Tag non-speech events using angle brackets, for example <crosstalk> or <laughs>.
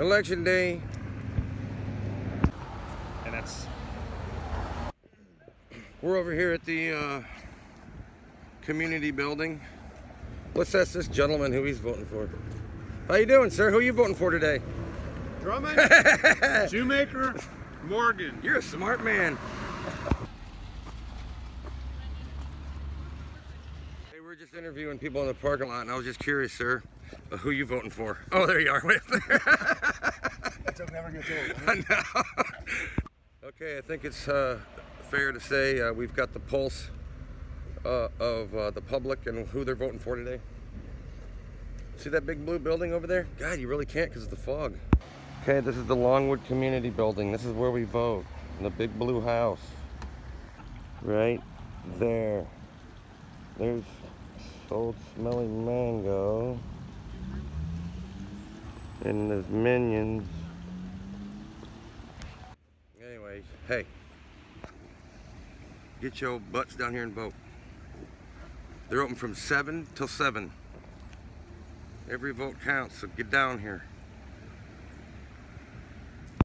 Election day. And that's We're over here at the uh, community building. Let's ask this gentleman who he's voting for. How you doing, sir? Who are you voting for today? Drummond, <laughs> Shoemaker, Morgan. You're a smart man. Hey, we're just interviewing people in the parking lot, and I was just curious, sir, who you voting for? Oh, there you are. <laughs> That joke never gets old. I know. <laughs> Okay, I think it's uh, fair to say uh, we've got the pulse uh, of uh, the public and who they're voting for today. See that big blue building over there? God, you really can't because of the fog. Okay, this is the Longwood Community Building. This is where we vote. In the big blue house. Right there. There's old smelly mango. And there's minions. Anyways, hey. Get your butts down here and vote. They're open from 7 till 7. Every vote counts, so get down here.